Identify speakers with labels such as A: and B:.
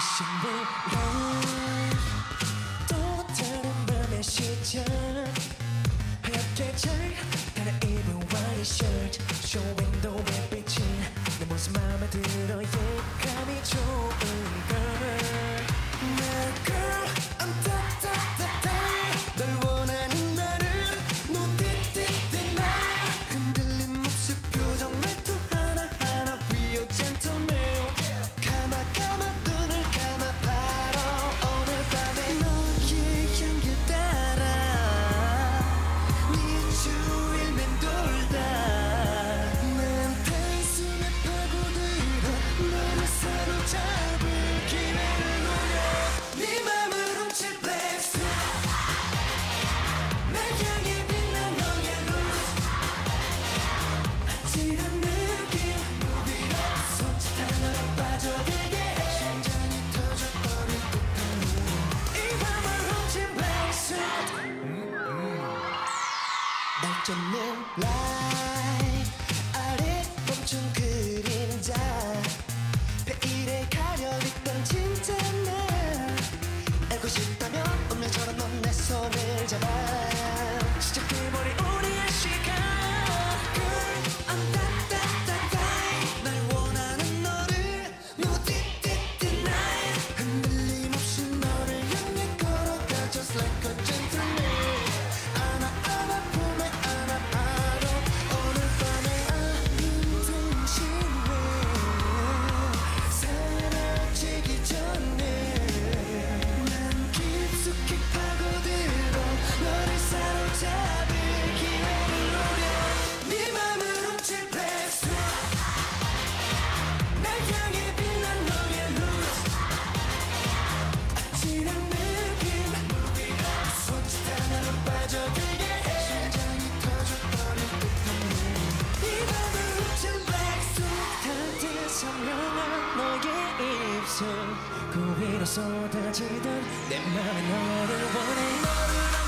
A: 신내 또 다른 밤의 시절 하얗게 white shirt. Showing 날 쫓는 라이. 아래 멈춘 그림자 베일에 가려있던 진짜 나 알고 싶다면 운명처럼 넌 내 손을 잡아. 그 위로 쏟아지던 내 맘에 너를 원해 너를